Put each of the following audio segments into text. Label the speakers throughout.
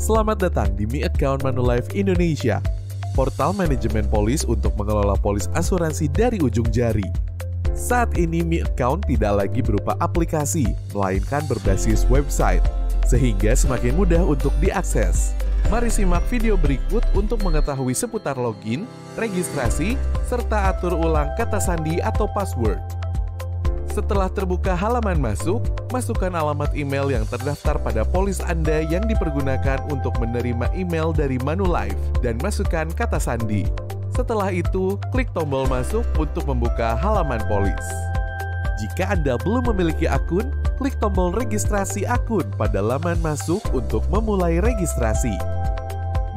Speaker 1: Selamat datang di Mi Account Manulife Indonesia, portal manajemen polis untuk mengelola polis asuransi dari ujung jari. Saat ini Mi Account tidak lagi berupa aplikasi, melainkan berbasis website, sehingga semakin mudah untuk diakses. Mari simak video berikut untuk mengetahui seputar login, registrasi, serta atur ulang kata sandi atau password. Setelah terbuka halaman masuk, masukkan alamat email yang terdaftar pada polis Anda yang dipergunakan untuk menerima email dari Manulife dan masukkan kata sandi. Setelah itu, klik tombol masuk untuk membuka halaman polis. Jika Anda belum memiliki akun, klik tombol registrasi akun pada laman masuk untuk memulai registrasi.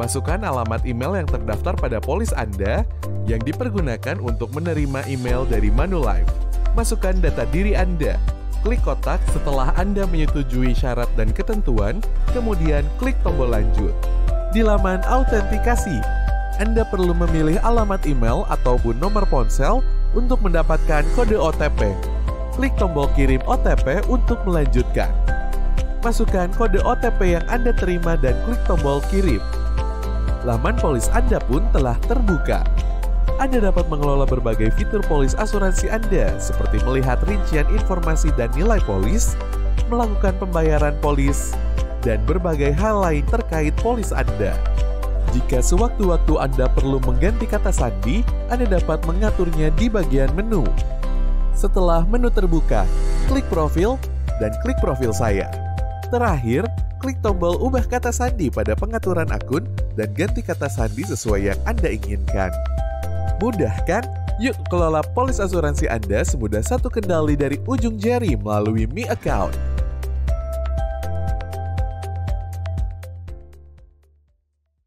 Speaker 1: Masukkan alamat email yang terdaftar pada polis Anda yang dipergunakan untuk menerima email dari Manulife masukkan data diri Anda. Klik kotak setelah Anda menyetujui syarat dan ketentuan, kemudian klik tombol lanjut. Di laman autentikasi, Anda perlu memilih alamat email ataupun nomor ponsel untuk mendapatkan kode OTP. Klik tombol kirim OTP untuk melanjutkan. Masukkan kode OTP yang Anda terima dan klik tombol kirim. Laman polis Anda pun telah terbuka. Anda dapat mengelola berbagai fitur polis asuransi Anda seperti melihat rincian informasi dan nilai polis, melakukan pembayaran polis, dan berbagai hal lain terkait polis Anda. Jika sewaktu-waktu Anda perlu mengganti kata sandi, Anda dapat mengaturnya di bagian menu. Setelah menu terbuka, klik profil dan klik profil saya. Terakhir, klik tombol ubah kata sandi pada pengaturan akun dan ganti kata sandi sesuai yang Anda inginkan. Mudah kan? Yuk kelola polis asuransi Anda semudah satu kendali dari ujung jari melalui Mi Account.